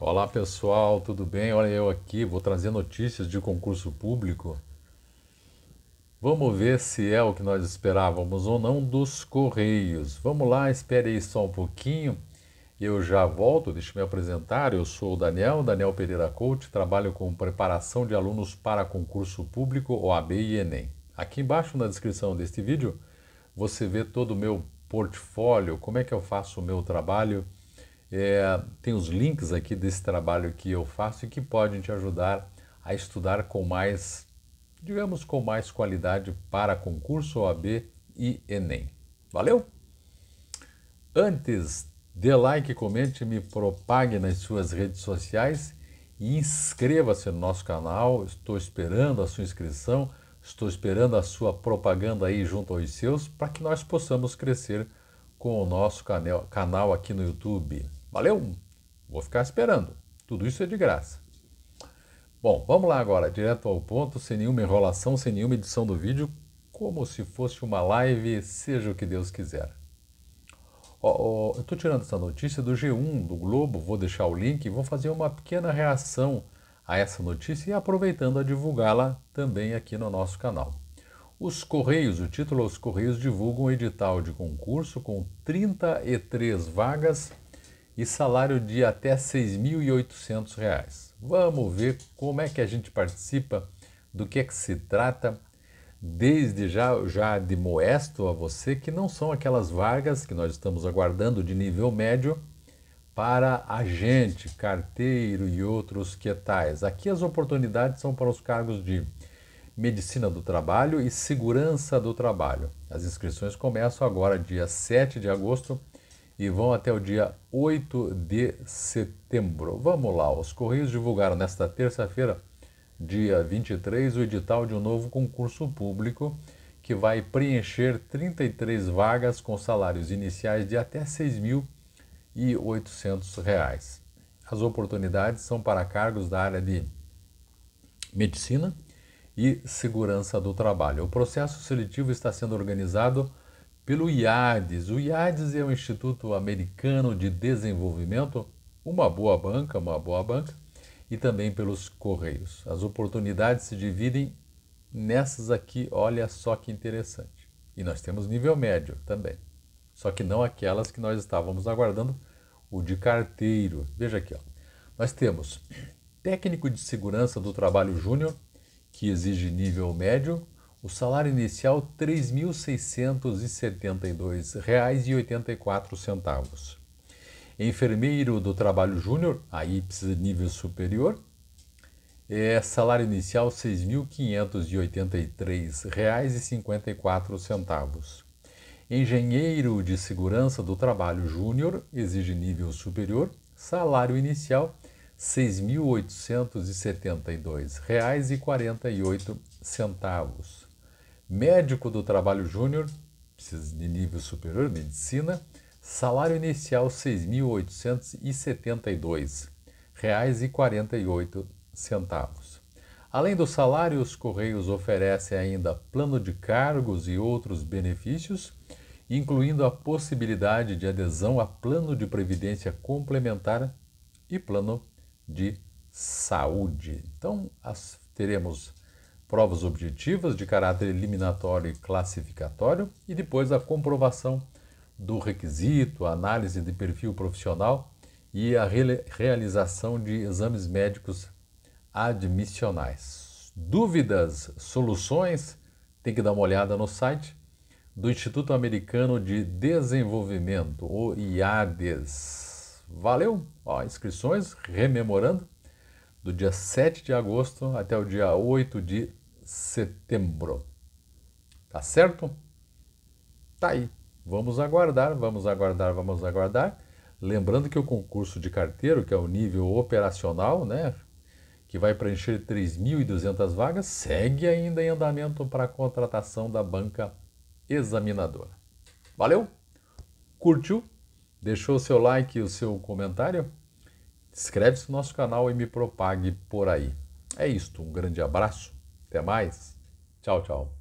Olá pessoal, tudo bem? Olha eu aqui, vou trazer notícias de concurso público. Vamos ver se é o que nós esperávamos ou não dos Correios. Vamos lá, espere aí só um pouquinho. Eu já volto, deixa eu me apresentar. Eu sou o Daniel, Daniel Pereira Coach, trabalho com preparação de alunos para concurso público, OAB e Enem. Aqui embaixo na descrição deste vídeo você vê todo o meu portfólio, como é que eu faço o meu trabalho é, tem os links aqui desse trabalho que eu faço e que podem te ajudar a estudar com mais, digamos, com mais qualidade para concurso OAB e Enem. Valeu? Antes, dê like, comente, me propague nas suas redes sociais e inscreva-se no nosso canal. Estou esperando a sua inscrição, estou esperando a sua propaganda aí junto aos seus para que nós possamos crescer com o nosso canal, canal aqui no YouTube. Valeu? Vou ficar esperando. Tudo isso é de graça. Bom, vamos lá agora, direto ao ponto, sem nenhuma enrolação, sem nenhuma edição do vídeo, como se fosse uma live, seja o que Deus quiser. Oh, oh, eu estou tirando essa notícia do G1, do Globo, vou deixar o link vou fazer uma pequena reação a essa notícia e aproveitando a divulgá-la também aqui no nosso canal. Os Correios, o título Os Correios divulgam um edital de concurso com 33 vagas e salário de até R$ 6.800. Vamos ver como é que a gente participa, do que é que se trata. Desde já, já demoesto a você que não são aquelas vagas que nós estamos aguardando de nível médio para agente, carteiro e outros que tais. Aqui as oportunidades são para os cargos de medicina do trabalho e segurança do trabalho. As inscrições começam agora, dia 7 de agosto, e vão até o dia 8 de setembro. Vamos lá, os Correios divulgaram nesta terça-feira, dia 23, o edital de um novo concurso público que vai preencher 33 vagas com salários iniciais de até R$ 6.800. As oportunidades são para cargos da área de medicina e segurança do trabalho. O processo seletivo está sendo organizado pelo IADES. O IADES é o Instituto Americano de Desenvolvimento, uma boa banca, uma boa banca, e também pelos Correios. As oportunidades se dividem nessas aqui, olha só que interessante. E nós temos nível médio também, só que não aquelas que nós estávamos aguardando, o de carteiro. Veja aqui, ó. nós temos técnico de segurança do trabalho júnior, que exige nível médio, o salário inicial R$ 3.672,84. Enfermeiro do trabalho júnior, aí precisa de nível superior, é salário inicial R$ 6.583,54. Engenheiro de segurança do trabalho júnior, exige nível superior, salário inicial R$ 6.872,48 médico do trabalho júnior, precisa de nível superior, medicina, salário inicial R$ 6.872,48. Além do salário, os Correios oferecem ainda plano de cargos e outros benefícios, incluindo a possibilidade de adesão a plano de previdência complementar e plano de saúde. Então, as, teremos provas objetivas de caráter eliminatório e classificatório e depois a comprovação do requisito, a análise de perfil profissional e a re realização de exames médicos admissionais. Dúvidas, soluções? Tem que dar uma olhada no site do Instituto Americano de Desenvolvimento, o IADES. Valeu? Ó, inscrições, rememorando, do dia 7 de agosto até o dia 8 de setembro. Tá certo? Tá aí. Vamos aguardar, vamos aguardar, vamos aguardar. Lembrando que o concurso de carteiro, que é o nível operacional, né, que vai preencher 3.200 vagas, segue ainda em andamento para a contratação da banca examinadora. Valeu? Curtiu? Deixou o seu like e o seu comentário? Inscreve-se no nosso canal e me propague por aí. É isto, um grande abraço até mais. Tchau, tchau.